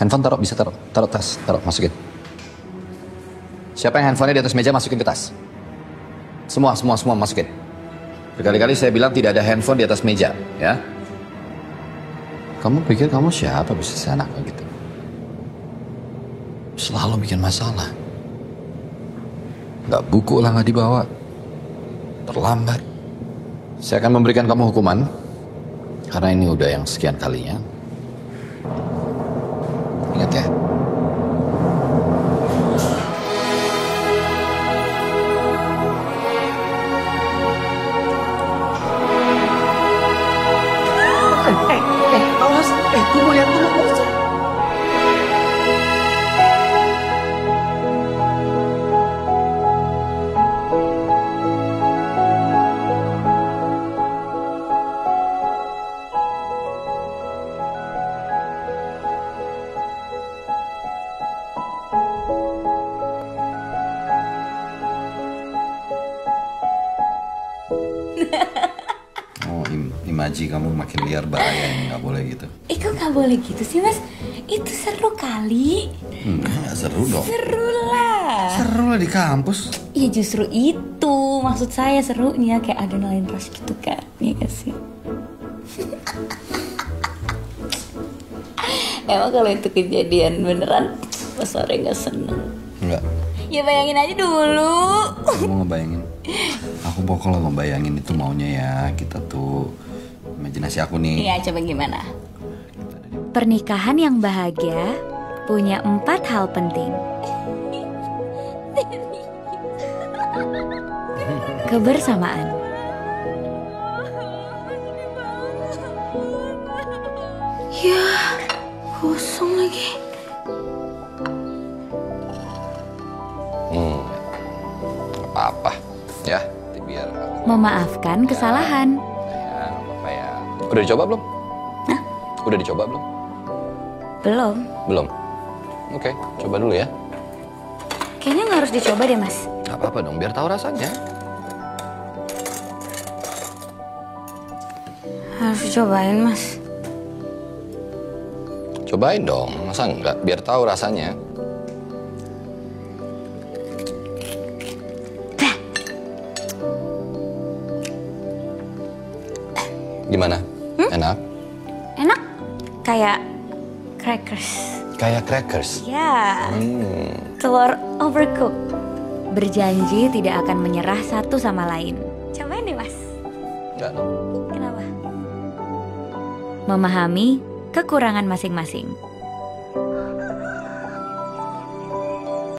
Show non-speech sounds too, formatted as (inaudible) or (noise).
Handphone taruh, bisa taruh. Taruh tas, taruh, masukin. Siapa yang handphonenya di atas meja, masukin ke tas. Semua, semua, semua masukin. Berkali-kali saya bilang tidak ada handphone di atas meja, ya. Kamu pikir kamu siapa bisa seenak gitu? Selalu bikin masalah. Gak buku lah nggak dibawa. Terlambat. Saya akan memberikan kamu hukuman. Karena ini udah yang sekian kalinya. Ingat ya. (laughs) Oh, im imaji kamu makin liar bahaya ini nggak boleh gitu. Eh kok gak boleh gitu sih mas? Itu seru kali. Enggak, nggak seru dong. Seru lah. Seru lah di kampus. Iya justru itu maksud saya serunya kayak adrenalin rush gitu kan. Iya gak sih? (laughs) Emang kalau itu kejadian beneran pas sore gak seneng. Enggak. Ya bayangin aja dulu. Kamu ngebayangin. Aku pokoknya kalau ngebayangin itu maunya ya kita tuh imajinasi aku nih. Iya coba gimana? Pernikahan yang bahagia punya empat hal penting. Kebersamaan, Ya kosong lagi. Apa-apa. Ya, biar aku memaafkan kesalahan, ya, nggak apa-apa ya. Udah dicoba belum? Udah dicoba belum? belum. Belum. Oke, coba dulu ya. Kayaknya nggak harus dicoba deh mas. Gak apa-apa dong, biar tahu rasanya. Harus dicobain mas. Cobain dong, masa enggak? Biar tahu rasanya. Gimana? Enak? Enak, kayak crackers. Kayak crackers. Ya, Hmm. telur overcooked. Berjanji tidak akan menyerah satu sama lain. Cobain deh mas. Enggak dong. Kenapa? Memahami kekurangan masing-masing.